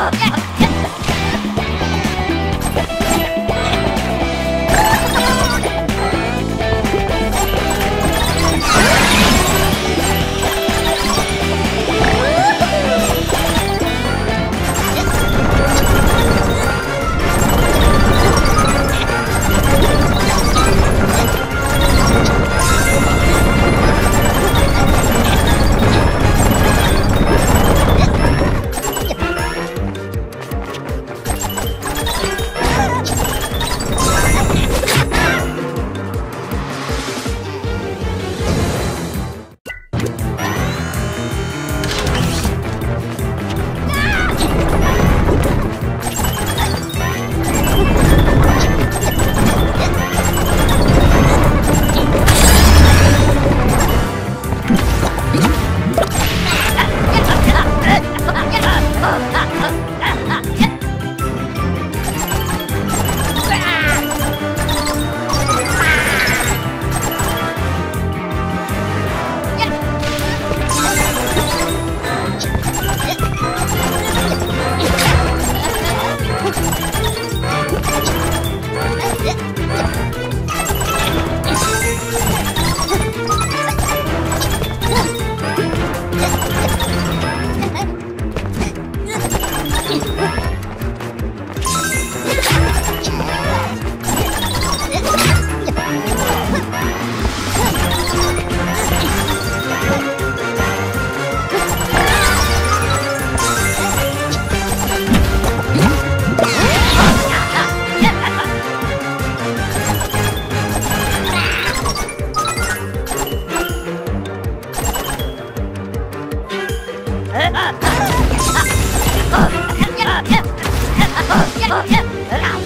Oh, yeah. 放开我